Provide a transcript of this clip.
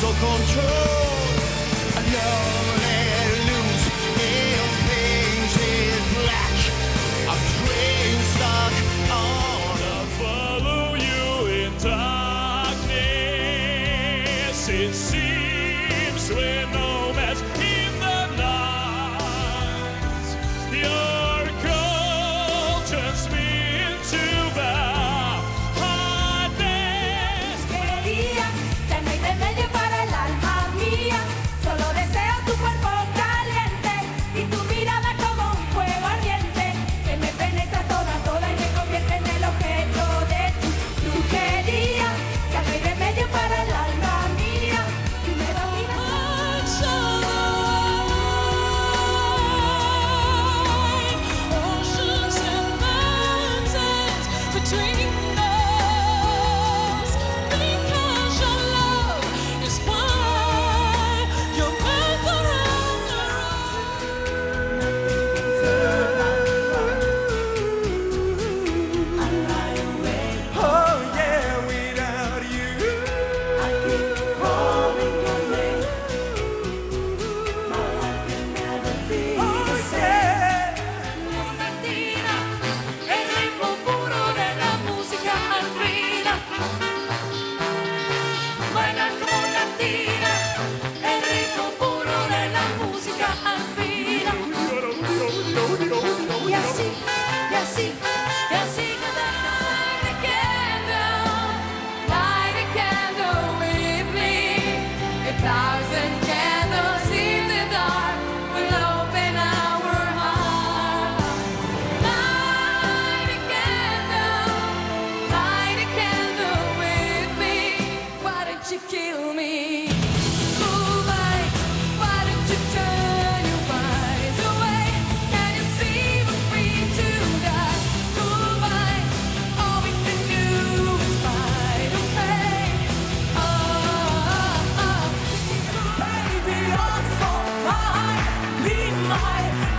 so controlled. And now